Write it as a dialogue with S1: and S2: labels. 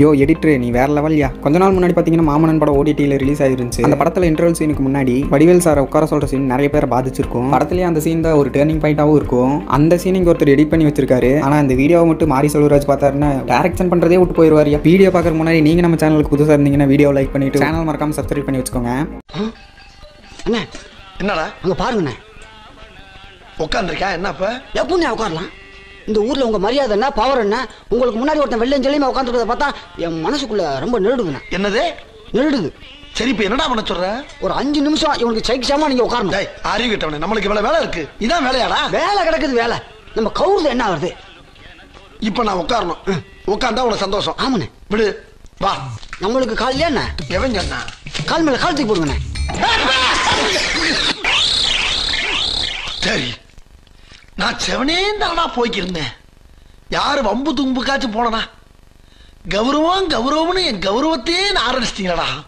S1: யோ editor நீ வேற லெவல்யா கொஞ்ச நாள் முன்னாடி பார்த்தீங்கன்னா மாமனன் படம் ஓடிடியில் ரிலீஸ் ஆயிருந்துச்சு. அந்த படத்தில் இன்டர்வல் சீனுக்கு முன்னாடி வடிவேல் சாரை உட்கார சொல்ற சீன் நிறைய பேரை பாதிச்சிருக்கும். படத்துலேயே அந்த சீன் தான் ஒரு டேர்னிங் பாயிண்டாகவும் இருக்கும். அந்த சீன் இங்கே ஒருத்தர் எடிட் பண்ணி வச்சிருக்காரு. ஆனால் இந்த வீடியோவை மட்டும் மாரி செல்வராஜ் பார்த்தாருன்னா டேரக்ஷன் பண்ணுறதே விட்டு போயிடுவாரியா வீடியோ பார்க்குற முன்னாடி நீங்கள் நம்ம சேனலுக்கு புதுசாக இருந்தீங்கன்னா வீடியோ லைக் பண்ணிட்டு சேனல் மறக்காம சப்ஸ்கிரைப் பண்ணி வச்சுக்கோங்க.
S2: அண்ணே.
S3: என்னடா?
S2: அங்க பாருங்கண்ணே.
S3: உட்காந்துருக்கா என்னப்ப
S2: எப்படிண்ணே உட்காரலாம். இந்த ஊர்ல உங்க மரியாதை என்ன பவர் என்ன? உங்களுக்கு முன்னாடி ஒருத்தன் வெள்ளம் ஜெல்லியமா பார்த்தா என் மனசுக்குள்ள ரொம்ப நெருடுதுண்ணே.
S3: என்னது?
S2: நெருடுது.
S3: சரி இப்ப என்னடா பண்ண சொல்ற?
S2: ஒரு அஞ்சு நிமிஷம் இவனுக்கு சைக்கிஷமா நீங்க உட்காரணும்.
S3: அறிவு கிட்டவனே நம்மளுக்கு இவ்வளவு வேலை இருக்கு. இதான் வேலையாடா?
S2: வேலை கிடக்குது வேலை. நம்ம கவுருது என்ன ஆகுது?
S3: இப்ப நான் உட்காரணும். உட்கார்ந்தா உனக்கு சந்தோஷம்.
S2: ஆமாண்ணே.
S3: விடு வா.
S2: நம்மளுக்கு காலையில என்ன?
S3: எவன் சொன்னா?
S2: கால் மேல கால் தூக்கி போடுங்கண்ணே.
S3: சரி நான் செவனே தானா போய்க்கிருந்தேன். யார் வம்பு தும்புக்காச்சும் போனனா கௌரவம் கௌரவம்னு என் கௌரவத்தையே நான் ஆரம்பிச்சிட்டீங்களா